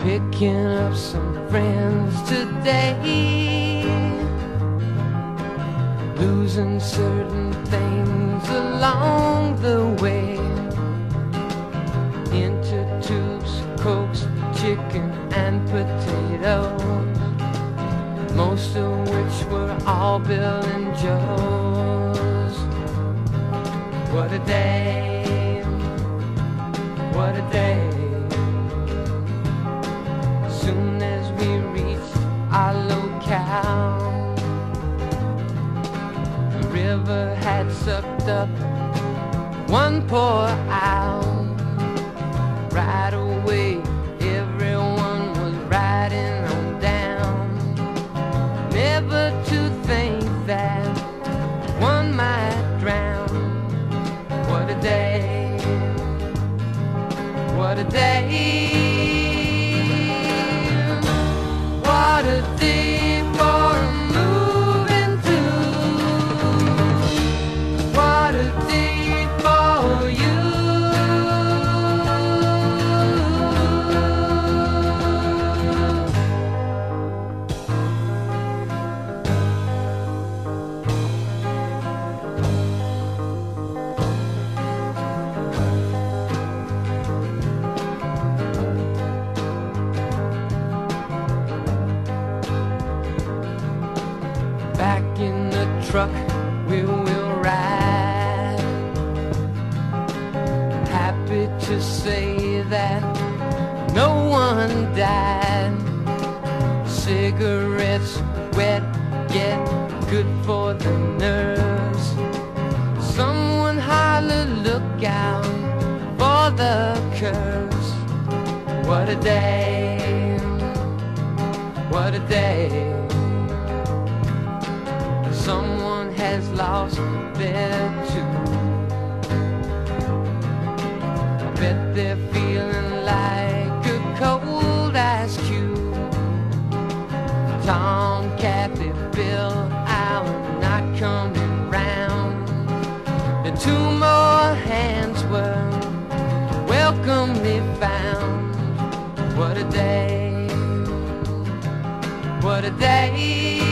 Picking up some friends today. Losing certain things along the way. Chicken, and potatoes. Most of which were all Bill and Joe's. What a day! What a day! soon as we reached our locale. The river had sucked up one poor owl. A day! What a day! In the truck, we will ride. Happy to say that no one died. Cigarettes wet, yet good for the nerves. Someone holler, look out for the curves. What a day! What a day! Someone has lost their tooth. I bet they're feeling like a cold ice cube. Tom, Kathy, Bill, Alan not coming round. And two more hands were welcomely found. What a day! What a day!